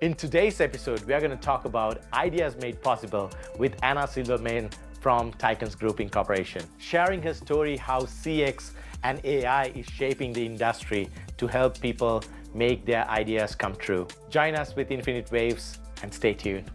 In today's episode, we are going to talk about ideas made possible with Anna Silverman from Tykans Group Incorporation, sharing her story how CX and AI is shaping the industry to help people make their ideas come true. Join us with Infinite Waves and stay tuned.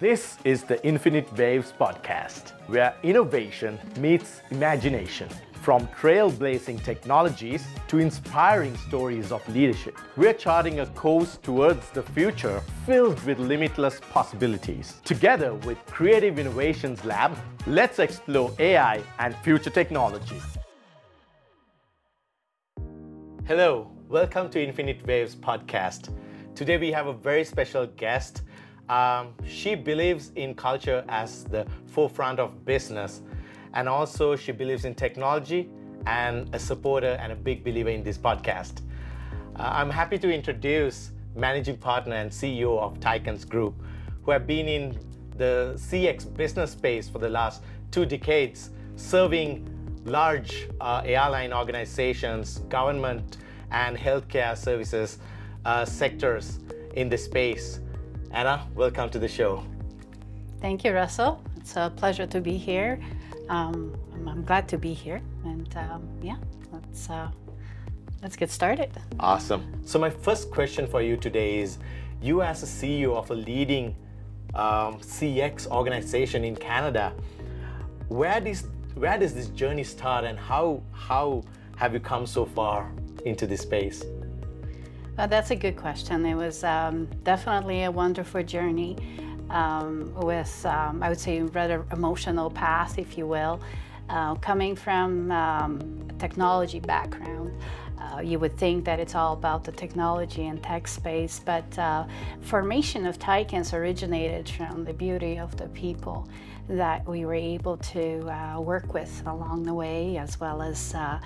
This is the Infinite Waves podcast, where innovation meets imagination. From trailblazing technologies to inspiring stories of leadership, we're charting a course towards the future filled with limitless possibilities. Together with Creative Innovations Lab, let's explore AI and future technology. Hello, welcome to Infinite Waves podcast. Today we have a very special guest. Um, she believes in culture as the forefront of business and also, she believes in technology and a supporter and a big believer in this podcast. Uh, I'm happy to introduce managing partner and CEO of Tykans Group, who have been in the CX business space for the last two decades, serving large uh, airline organizations, government, and healthcare services uh, sectors in the space. Anna, welcome to the show. Thank you, Russell. It's a pleasure to be here um, I'm, I'm, glad to be here, and um, yeah, let's uh, let's get started. Awesome. So my first question for you today is, you as a CEO of a leading um, CX organization in Canada, where does where does this journey start, and how how have you come so far into this space? Well, that's a good question. It was um, definitely a wonderful journey um, with, um, I would say, rather emotional path, if you will. Uh, coming from um, a technology background, uh, you would think that it's all about the technology and tech space, but uh, formation of Tykans originated from the beauty of the people that we were able to uh, work with along the way, as well as uh,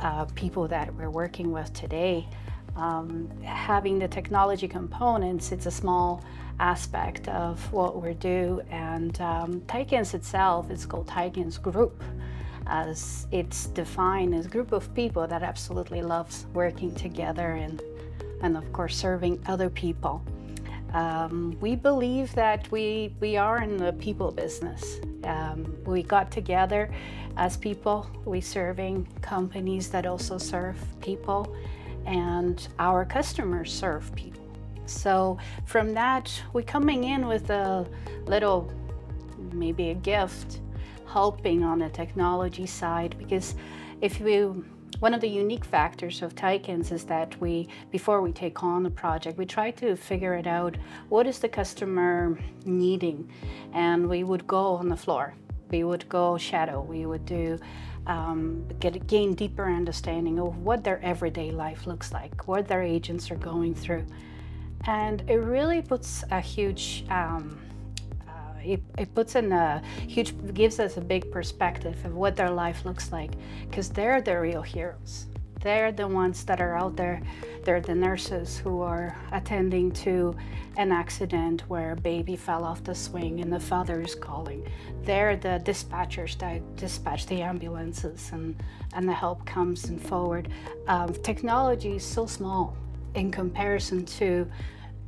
uh, people that we're working with today. Um, having the technology components, it's a small aspect of what we do. And um, Tykans itself is called Tykans Group as it's defined as a group of people that absolutely loves working together and, and of course serving other people. Um, we believe that we, we are in the people business. Um, we got together as people, we serving companies that also serve people and our customers serve people. So from that, we're coming in with a little, maybe a gift, helping on the technology side because if we one of the unique factors of Tykans is that we, before we take on a project, we try to figure it out. What is the customer needing? And we would go on the floor. We would go shadow. We would do um, get gain deeper understanding of what their everyday life looks like, what their agents are going through. And it really puts a huge, um, uh, it, it, puts in a huge, gives us a big perspective of what their life looks like, because they're the real heroes. They're the ones that are out there. They're the nurses who are attending to an accident where a baby fell off the swing and the father is calling. They're the dispatchers that dispatch the ambulances and, and the help comes and forward. Um, technology is so small in comparison to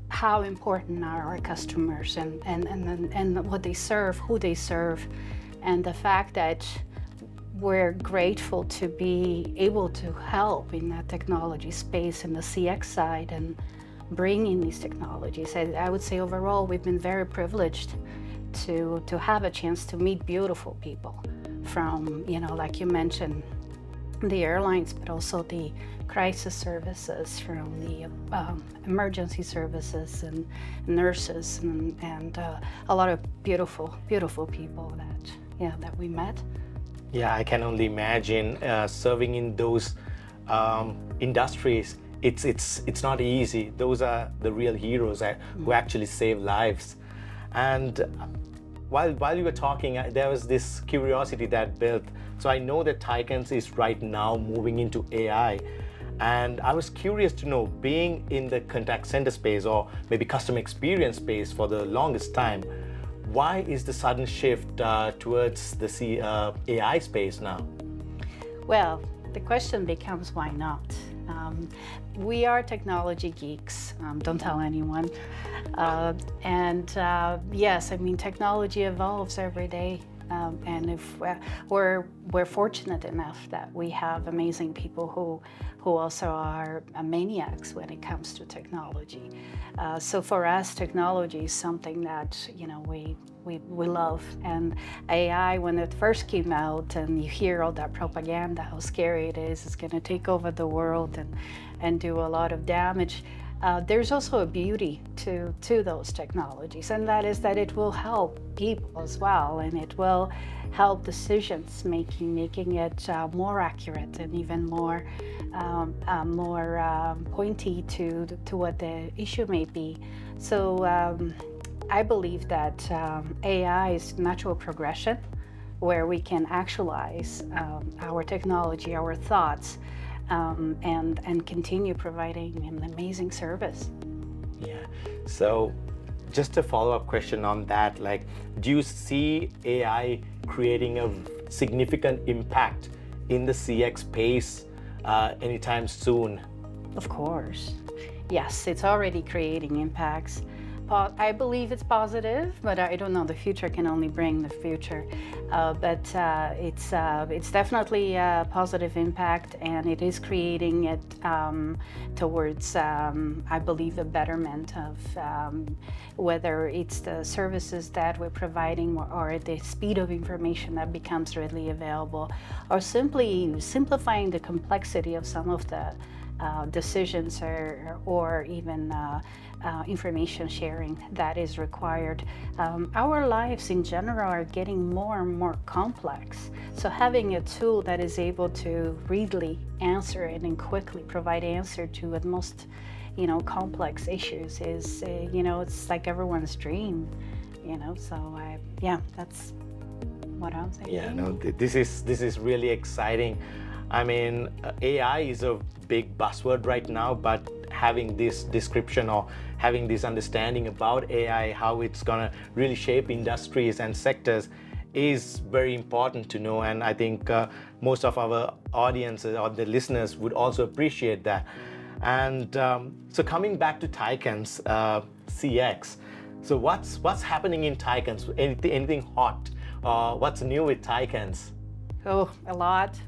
how important are our customers and, and, and, and what they serve, who they serve, and the fact that we're grateful to be able to help in that technology space in the CX side and bringing these technologies. I, I would say overall we've been very privileged to, to have a chance to meet beautiful people from, you know, like you mentioned, the airlines, but also the crisis services, from the um, emergency services and nurses, and, and uh, a lot of beautiful, beautiful people that yeah that we met. Yeah, I can only imagine uh, serving in those um, industries. It's it's it's not easy. Those are the real heroes uh, who mm. actually save lives, and while while you were talking, uh, there was this curiosity that built. So I know that Tykans is right now moving into AI. And I was curious to know, being in the contact center space or maybe customer experience space for the longest time, why is the sudden shift uh, towards the C, uh, AI space now? Well, the question becomes why not? Um, we are technology geeks. Um, don't tell anyone. Uh, and uh, yes, I mean technology evolves every day. Um, and if we're, we're, fortunate enough that we have amazing people who who also are maniacs when it comes to technology. Uh, so for us, technology is something that you know we we, we love. And AI, when it first came out, and you hear all that propaganda, how scary it is, it's going to take over the world and and do a lot of damage. Uh, there's also a beauty to, to those technologies, and that is that it will help people as well, and it will help decisions making, making it uh, more accurate and even more um, uh, more um, pointy to to what the issue may be. So um, I believe that um, AI is natural progression, where we can actualize um, our technology, our thoughts um, and and continue providing an amazing service. Yeah. So, just a follow-up question on that: like, do you see AI creating a significant impact in the CX space uh, anytime soon? Of course. Yes, it's already creating impacts. I believe it's positive, but I don't know. The future can only bring the future. Uh, but uh, it's uh, it's definitely a positive impact, and it is creating it um, towards, um, I believe, a betterment of um, whether it's the services that we're providing or, or, the speed of information that becomes readily available, or simply simplifying the complexity of some of the uh, decisions or, or even uh, information sharing that is required. Um, our lives in general are getting more and more complex. So having a tool that is able to readily answer it and quickly provide answer to the most, you know, complex issues is, uh, you know, it's like everyone's dream, you know. So I, yeah, that's what I'm saying. Yeah, no, this is this is really exciting. I mean, uh, AI is a big buzzword right now, but having this description or having this understanding about AI, how it's gonna really shape industries and sectors is very important to know. And I think uh, most of our audiences or the listeners would also appreciate that. And um, so coming back to Tykans uh, CX, so what's what's happening in Tykans? Anything, anything hot? Uh, what's new with Tykans? Oh, a lot.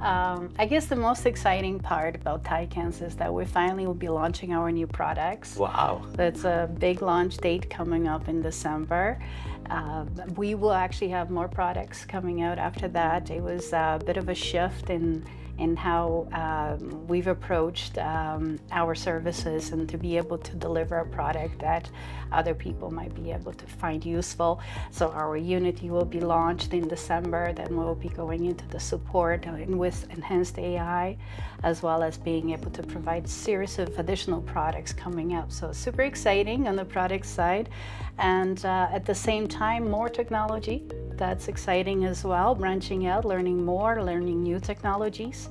Um, I guess the most exciting part about Tykans is that we finally will be launching our new products. Wow. That's a big launch date coming up in December. Uh, we will actually have more products coming out after that. It was a bit of a shift in in how um, we've approached um, our services and to be able to deliver a product that other people might be able to find useful. So our Unity will be launched in December, then we'll be going into the support with enhanced AI, as well as being able to provide series of additional products coming up. So super exciting on the product side. And uh, at the same time, more technology that's exciting as well, branching out, learning more, learning new technologies,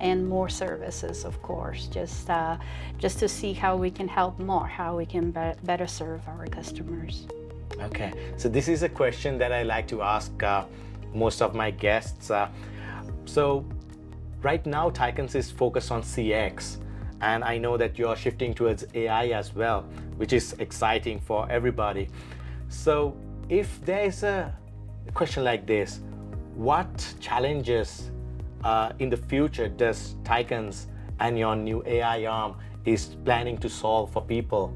and more services, of course, just, uh, just to see how we can help more, how we can be better serve our customers. Okay, so this is a question that I like to ask uh, most of my guests. Uh, so right now, Tykans is focused on CX, and I know that you're shifting towards AI as well, which is exciting for everybody. So if there is a question like this What challenges uh, in the future does Tykans and your new AI arm is planning to solve for people?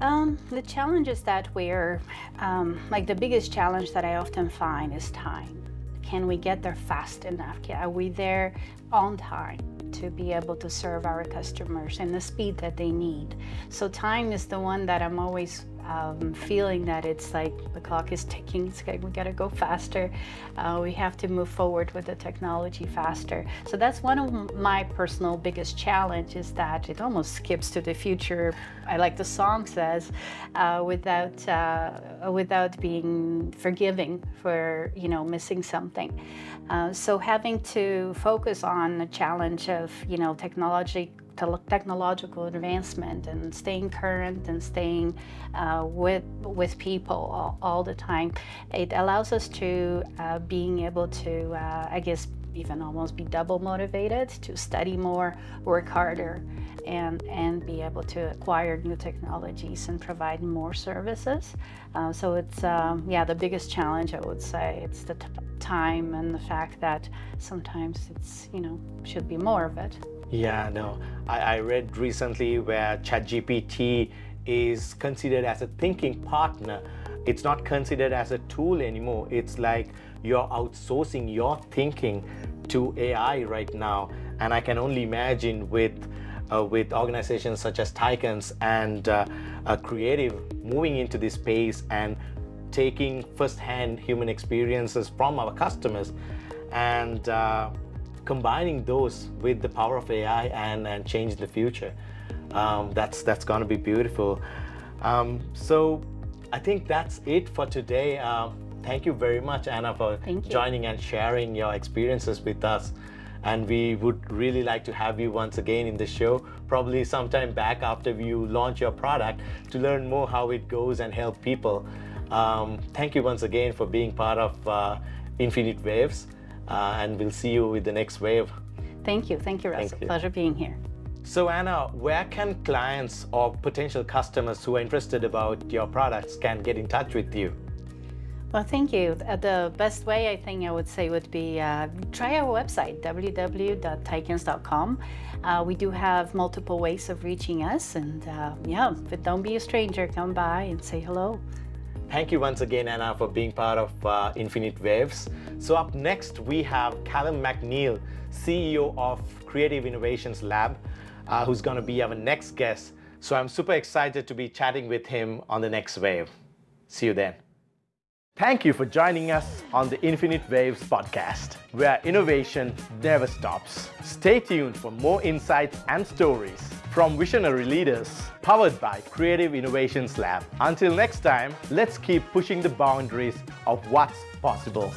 Um, the challenges that we're, um, like the biggest challenge that I often find is time. Can we get there fast enough? Are we there on time to be able to serve our customers and the speed that they need? So time is the one that I'm always um, feeling that it's like the clock is ticking. It's like we got to go faster. Uh, we have to move forward with the technology faster. So that's one of my personal biggest challenge is that it almost skips to the future. I like the song says, uh, without uh, without being forgiving for you know missing something. Uh, so having to focus on the challenge of you know technology technological advancement and staying current and staying uh, with with people all, all, the time. It allows us to uh, being able to, uh, I guess, even almost be double motivated to study more, work harder, and, and be able to acquire new technologies and provide more services. Uh, so it's, um, yeah, the biggest challenge I would say, it's the time and the fact that sometimes it's, you know, should be more of it. Yeah, no, I, I read recently where ChatGPT is considered as a thinking partner. It's not considered as a tool anymore. It's like you're outsourcing your thinking to AI right now. And I can only imagine with uh, with organizations such as Tykans and uh, Creative moving into this space and taking first-hand human experiences from our customers and uh, combining those with the power of AI and, and change the future. Um, that's that's going to be beautiful. Um, so I think that's it for today. Um, thank you very much, Anna, for joining and sharing your experiences with us. And we would really like to have you once again in the show, probably sometime back after you launch your product to learn more how it goes and help people. Um, thank you once again for being part of uh, Infinite Waves, uh, and we'll see you with the next wave. Thank you. Thank you, Russell. Thank you. Pleasure being here. So Anna, where can clients or potential customers who are interested about your products can get in touch with you? Well, thank you. Uh, the best way I think I would say would be uh, try our website, www.tykans.com. Uh, we do have multiple ways of reaching us and uh, yeah, but don't be a stranger, come by and say hello. Thank you once again, Anna, for being part of uh, Infinite Waves. So up next, we have Callum McNeill, CEO of Creative Innovations Lab uh, who's going to be our next guest. So I'm super excited to be chatting with him on the next wave. See you then. Thank you for joining us on the Infinite Waves podcast, where innovation never stops. Stay tuned for more insights and stories from visionary leaders, powered by Creative Innovations Lab. Until next time, let's keep pushing the boundaries of what's possible.